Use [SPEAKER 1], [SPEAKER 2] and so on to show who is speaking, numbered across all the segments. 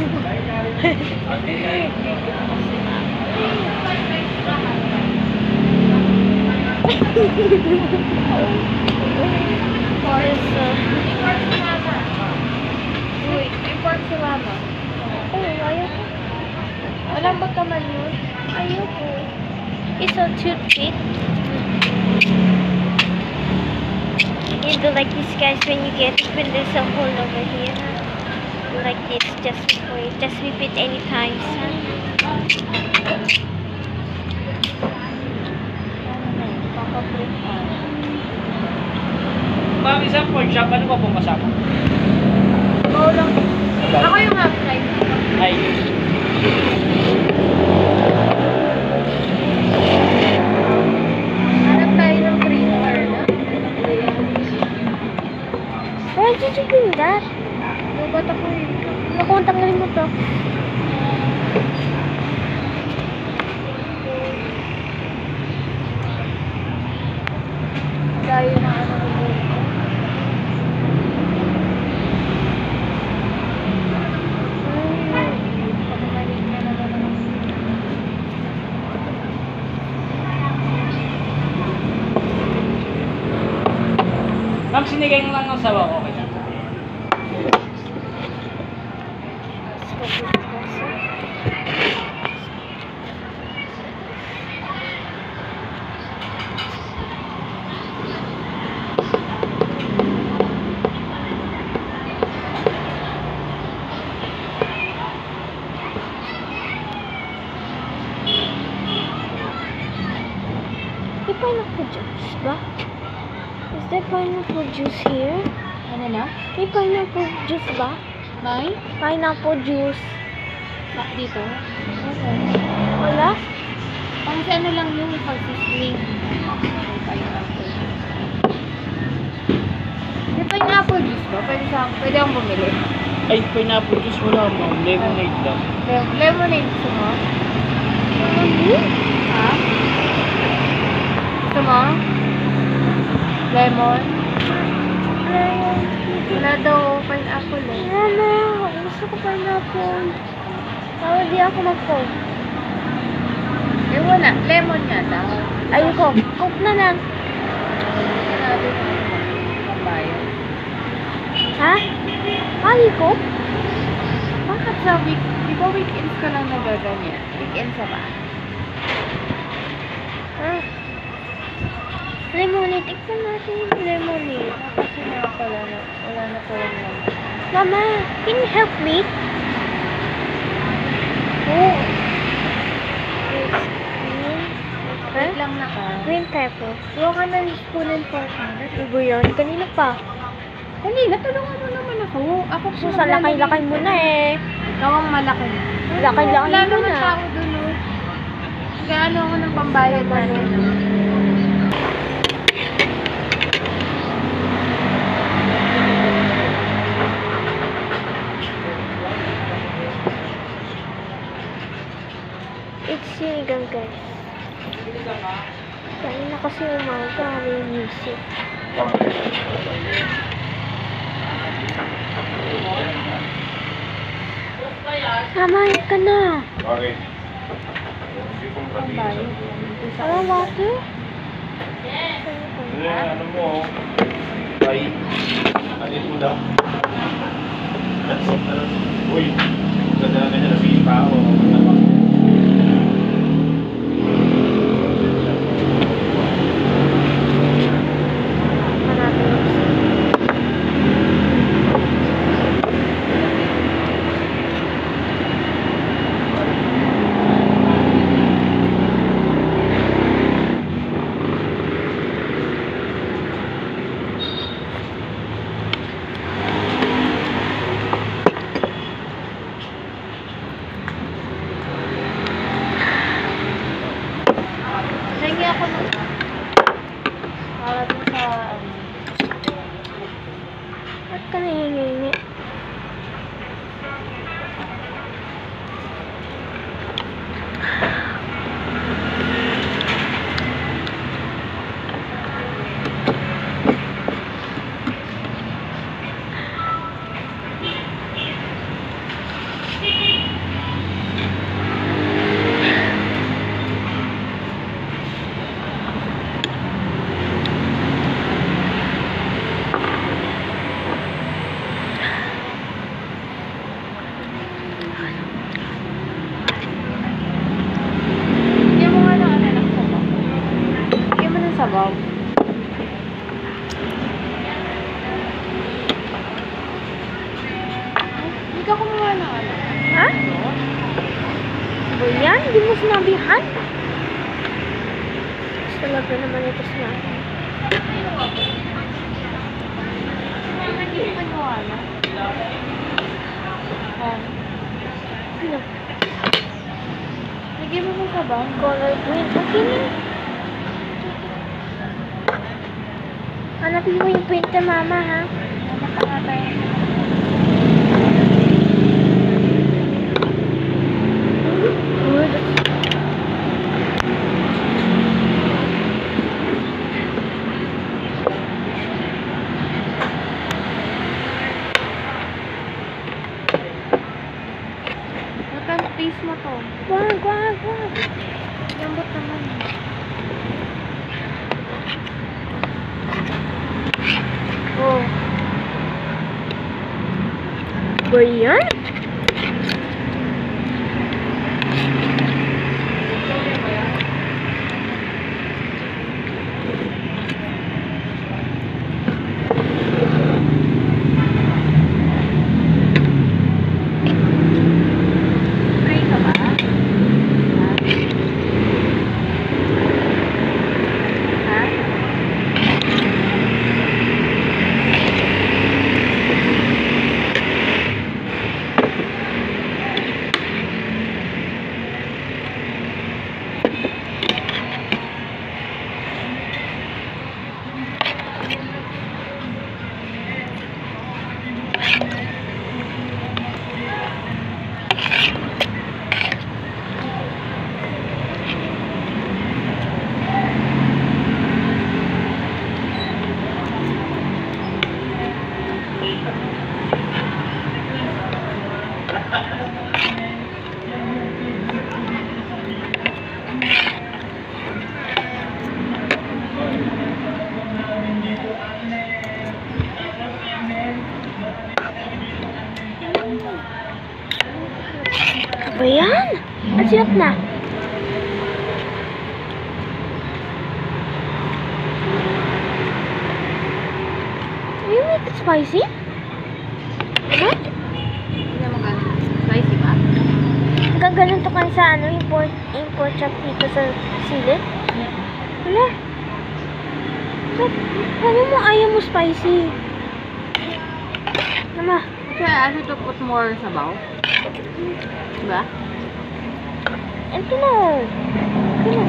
[SPEAKER 1] You do like this, guys, when you get when there's a hole over here. Like this, just you, just whip it anytime, son.
[SPEAKER 2] Papaprint pa.
[SPEAKER 3] Ma'am, isang pork chop, ano pa pong kasama?
[SPEAKER 2] Go lang. Ako yung half life.
[SPEAKER 3] Ay,
[SPEAKER 2] Hanap tayo ng printer na.
[SPEAKER 1] Why did you bring that?
[SPEAKER 2] Ako eh.
[SPEAKER 1] Naku, tanggalin mo to.
[SPEAKER 2] Layo na ko. Ako.
[SPEAKER 3] ma'am, sinigang lang ng sabaw, okay na.
[SPEAKER 1] May pineapple juice ba? Is there pineapple juice here?
[SPEAKER 2] Ano na?
[SPEAKER 1] May pineapple juice ba?
[SPEAKER 2] May?
[SPEAKER 1] Pineapple juice.
[SPEAKER 2] Sa dito?
[SPEAKER 1] Wala?
[SPEAKER 2] Pang si ano lang yung pag sisling. May pineapple juice ba? Pwede, sa, pwede akong bumili.
[SPEAKER 3] Ay, pineapple juice wala ma'am, lemonade lang.
[SPEAKER 2] Lem- Lemonade gusto mo? Ha? Gusto mo? Lemon? Wala daw pineapple eh.
[SPEAKER 1] Wala. Gusto ko pineapple. Tawag di ako mag-coke.
[SPEAKER 2] Eh wala. Lemon nga daw.
[SPEAKER 1] Ayoko. Coke na lang.
[SPEAKER 2] Sabi ko.
[SPEAKER 1] Ha? Ay, coke?
[SPEAKER 2] Bakit sa week, di ba weekends ka lang nagaganyan? Weekends sa ba?
[SPEAKER 1] Ah. Lemonade. Tignan natin yung lemonade.
[SPEAKER 2] Kasi nga pala na, wala na yung lemon.
[SPEAKER 1] Mama, can you help me? Oh.
[SPEAKER 2] Wait lang na ka.
[SPEAKER 1] Green pepper.
[SPEAKER 2] Huwag ka ng spoon and fork na.
[SPEAKER 1] Ano ba yan? Kanina pa.
[SPEAKER 2] Kanina, tulungan mo naman ako. Ako po.
[SPEAKER 1] So, sa lakay-lakay mo na eh.
[SPEAKER 2] Ikaw ang malaki.
[SPEAKER 1] Lakay-lakay
[SPEAKER 2] Wala
[SPEAKER 1] mo
[SPEAKER 2] naman
[SPEAKER 1] na.
[SPEAKER 2] tao dun, oh. Kaya ano ako ng pambayad natin.
[SPEAKER 1] Guys. Kanina kasi umaga, may music. Tamahin ka na.
[SPEAKER 4] Bakit?
[SPEAKER 1] Ano, water?
[SPEAKER 4] Ano ano mo? Ay, alin mo daw? Uy, ganda
[SPEAKER 2] Lagyan mo sa sabaw.
[SPEAKER 1] Color green. Okay na. Hanapin mo yung print na mama, ha?
[SPEAKER 2] Namata nga tayo.
[SPEAKER 1] Good.
[SPEAKER 2] Magkano taste mo to?
[SPEAKER 1] Wag, wag, wag. Lambot naman. Oh. Ba yan?
[SPEAKER 2] Try ka ba? Ha? Ha?
[SPEAKER 1] Ba yan? Ang sinap na. You make it spicy? What?
[SPEAKER 2] Hindi mo ganun. Spicy ba?
[SPEAKER 1] Hanggang ganun to kan sa ano, import, import shop dito sa silid. Wala. Ba't, ano mo ayaw mo spicy? Nama,
[SPEAKER 2] Actually, I you to put more sabaw. Diba?
[SPEAKER 1] ito na. Ito na.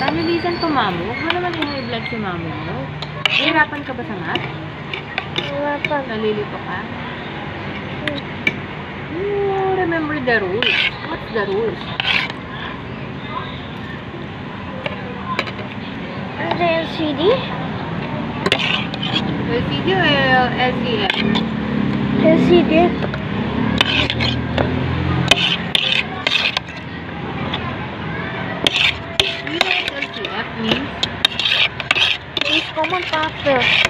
[SPEAKER 2] Pamilisan to, mamo. Huwag mo naman i-high blood si mamo mo. Hirapan ka ba sa math?
[SPEAKER 1] Wala pa.
[SPEAKER 2] Nalilito ka? You remember the rules. What's the rules?
[SPEAKER 1] Is it LCD? LCD or LCM?
[SPEAKER 2] LCD. Means? It's
[SPEAKER 1] common.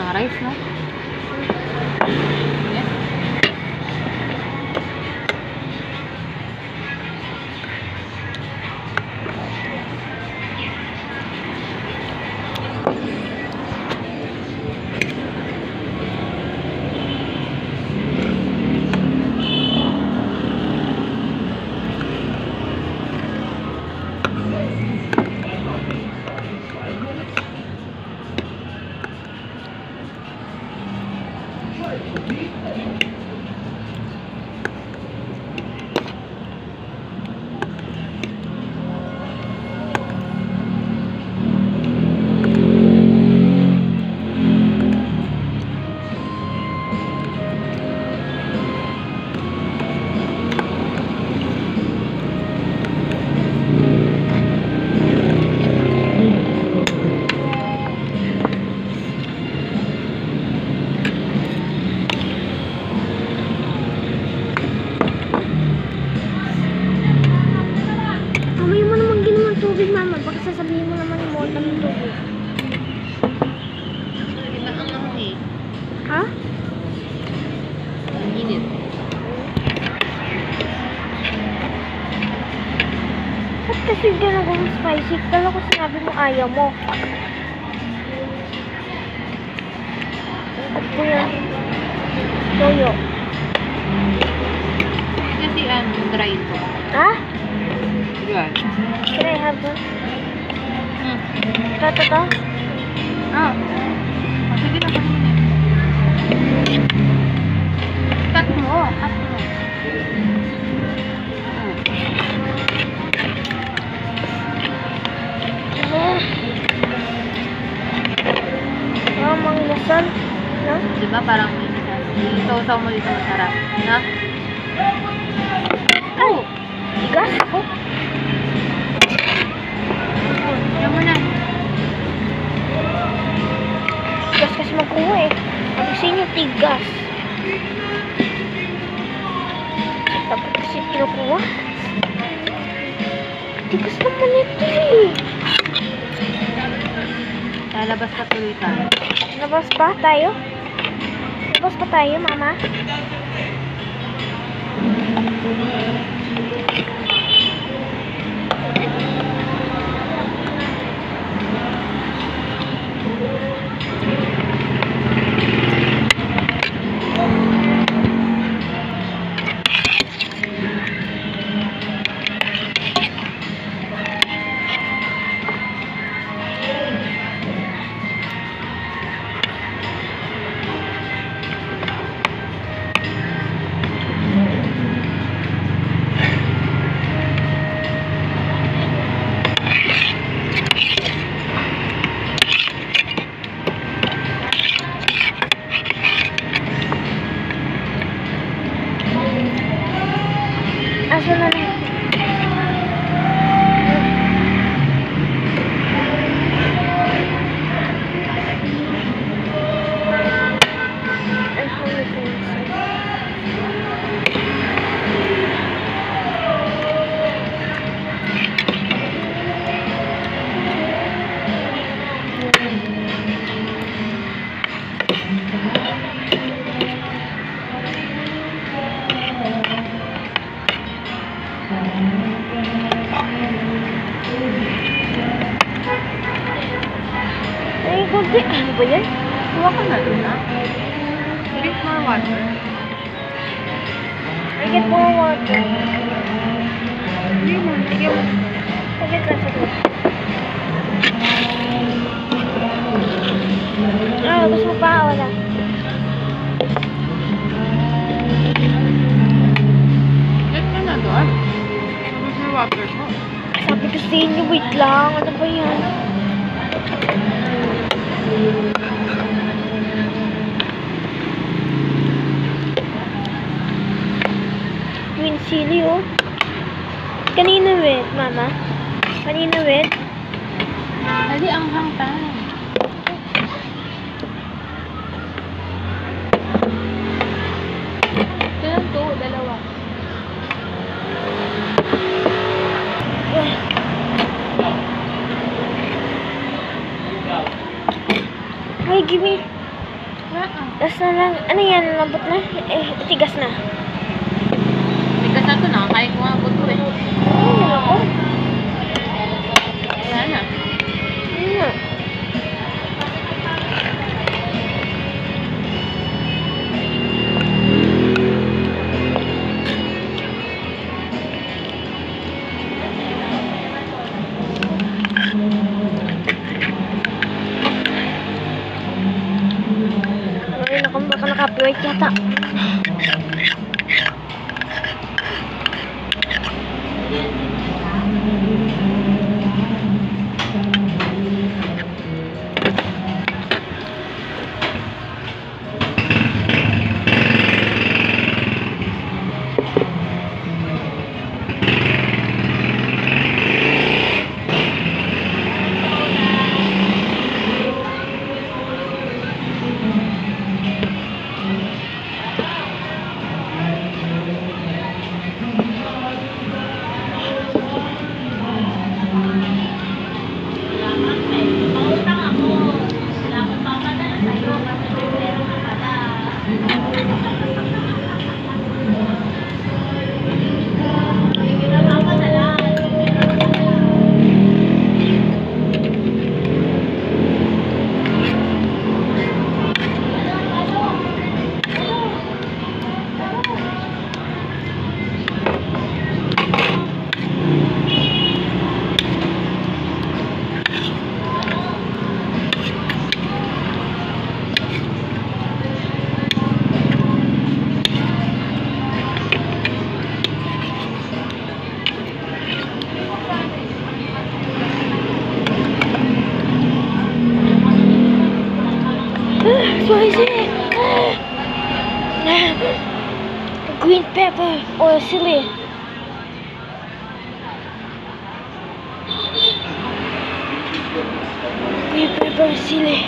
[SPEAKER 2] not arais, no? Vai, vai, vai.
[SPEAKER 1] naman, baka sasabihin mo naman yung water
[SPEAKER 2] ng tubig. Diba ang ako
[SPEAKER 1] eh? Ha? Ang init. Ba't kasi ginagawang spicy? Kala ko sinabi mo ayaw mo. At po yan. Toyo.
[SPEAKER 2] Kasi ano, dry to.
[SPEAKER 1] Ha?
[SPEAKER 2] Dry.
[SPEAKER 1] Can I have
[SPEAKER 2] this?
[SPEAKER 1] Ito, ito.
[SPEAKER 2] Ah. Oh, sige na, kasi na. Cut mo, cut mo. Hmm.
[SPEAKER 1] Ah, mga lasal. No?
[SPEAKER 2] Di ba parang may sausaw mo dito masarap. Na?
[SPEAKER 1] Ay! Tigas ako.
[SPEAKER 2] Yan mo na.
[SPEAKER 1] Magkuha eh. Kasi inyo tigas. Dapat kasi kinukuha. Tigas naman ito eh.
[SPEAKER 2] Lalabas ka tuloy tayo.
[SPEAKER 1] Labas ba tayo? Labas pa tayo, mama?
[SPEAKER 2] Kuha ka na doon na. Drink more water.
[SPEAKER 1] I get more water.
[SPEAKER 2] Hindi mo, bigyan mo.
[SPEAKER 1] Saglit lang, saglit. Ah, gusto mo pa? Wala.
[SPEAKER 2] Drink ka na doon. Drink more water mo.
[SPEAKER 1] Sabi ko sa inyo, wait lang. Ano ba yan? Green chili, oh. Kanina with, mama? Kanina with?
[SPEAKER 2] Dali, ang hang tayo. Kailan to? Dalawa.
[SPEAKER 1] Ay, give me. Last na lang. Ano yan? Lambot na? Eh, tigas na.
[SPEAKER 2] Tigas na to na. Kaya ko nga buto eh.
[SPEAKER 1] Ay, ako. spicy. Green pepper or chili. Green pepper chili.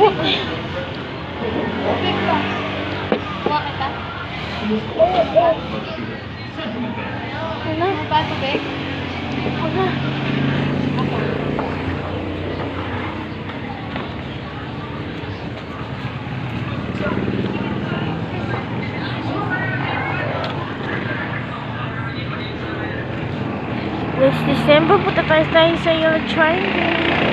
[SPEAKER 2] Oh.
[SPEAKER 1] Ano?
[SPEAKER 2] Ano ba ito, Bek?
[SPEAKER 1] Ano? Next December, punta tayo sa Yellow Triangle.